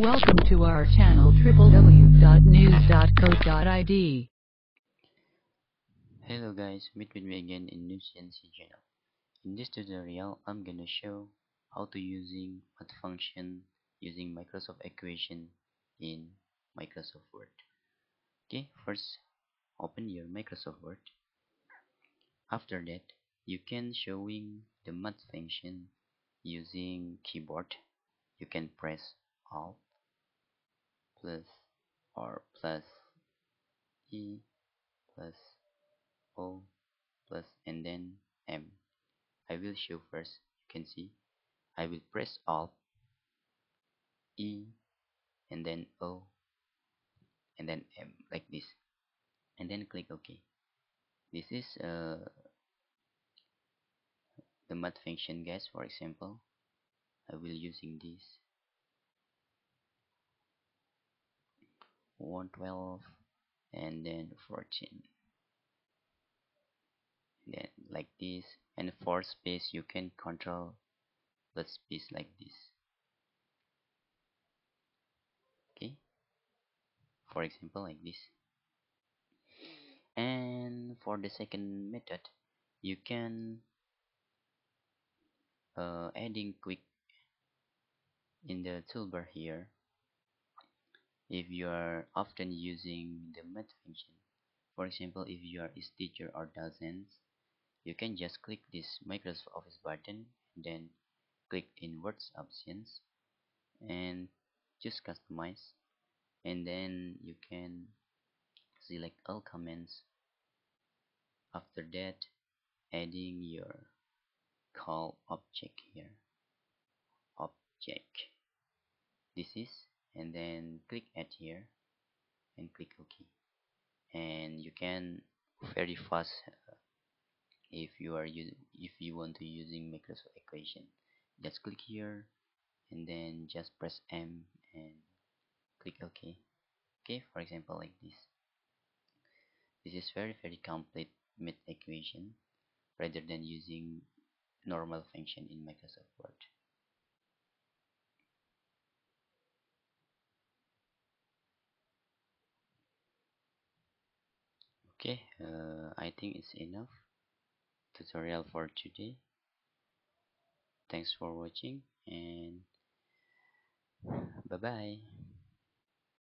Welcome to our channel www.news.co.id. Hello guys, meet with me again in New CNC channel. In this tutorial, I'm gonna show how to using math function using Microsoft equation in Microsoft Word. Okay, first open your Microsoft Word. After that, you can showing the math function using keyboard. You can press Alt plus or plus E plus O plus and then M. I will show first you can see. I will press Alt E and then O and then M like this. And then click OK. This is uh, the math function guys. For example I will using this 112 and then 14 then like this and for space you can control the space like this. Okay? For example like this. And for the second method you can uh, adding quick in the toolbar here if you are often using the math function. For example if you are a teacher or dozens you can just click this Microsoft Office button then click in words options and just customize. And then you can select all comments. After that adding your call object here. Object. This is and then click add here and click OK. And you can very fast uh, if you are using if you want to using Microsoft equation. Just click here and then just press M and click OK. Okay for example like this. This is very very complete math equation rather than using normal function in Microsoft Word okay uh, I think it's enough tutorial for today. Thanks for watching and bye bye